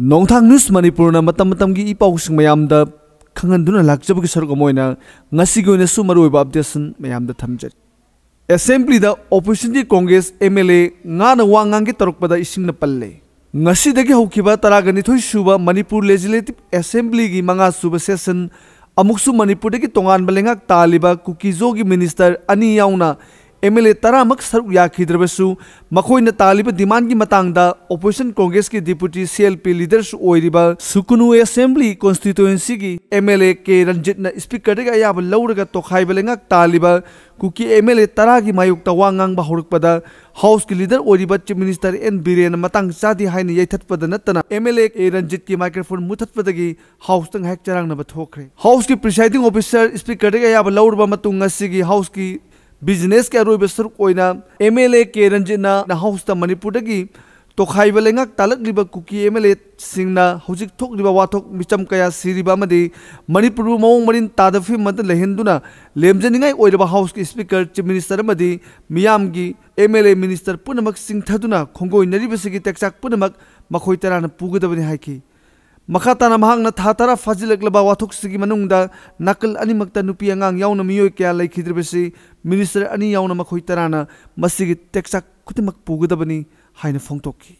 नौथा news Manipur इपाऊ मैम खादन लाजब की सरकु अपडेस मैम थमजरी असेंब्ली ओपोजिशन की कॉग्रेस एम एल एँगे तरक्पद इन पल्ले निथ सूब मनपुर लेजिलेटिव असेंब्ली मंगा सूब सेसन अमुक मनपुर तोानब लेंगे ताब कुकीजो की मिनीस्टर अनी MLA तरामक सरुक याखिद्रबसु मखोइन तालिब डिमांड की मतंगदा ओपोजिशन कांग्रेस के डिप्टी सीएलपी लीडर्स ओइरिबा सुकुनु असेंबली कॉन्स्टिट्यूएंसी की एमएलए के रंजित न स्पीकर गा याब लौरगा तोखाइब लेंगक तालिबा कुकी एमएलए तरा की मायुक्त वांगांग बा हाउस की लीडर ओरिबा चीफ मिनिस्टर एन बीरेन मतंग चादी हाइन यथतपद नतना एमएलए के रंजित की माइक्रोफोन मुथतपदगी हाउस तंग हेक चरांग न हाउस की प्रिसाइडिंग ऑफिसर स्पीकर गा याब लौरबा मतुंग हाउस की बिज़नेस के अरोब सरुक एम एल ए के रंजिना हाउस मनपुर तोखाइब लेंगक तालकलिब कुकी एम एल ए थोकलिब वाथोक मिचम कया सिरिबा मणिपुर मौंग मरिन तादफि मद लेहेंदुना लेमजनिंगाई हाउस के स्पीकर चीफ मिनिस्टर मदि मियाम की एम एल ए मिनिस्टर पुनमक सिंथदुना खोंगोइ नरिबसिगी टेक्साक पुनमक मखोइ तराना पुगदबनि मखा ताना महांगना था तरा फाजिलकलबा वाथुकसिगी मनुंगदा नकल अनिमक्ता नुपी अंगांग याउना मियोय क्या लैखिद्रबसि मिनिस्टर अनि टेक्साक खुतिमक पुगदबनि हाइना फोंगतोकी